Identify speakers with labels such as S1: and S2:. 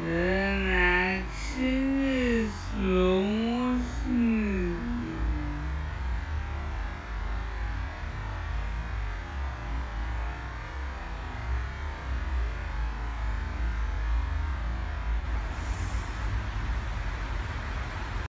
S1: Yeah.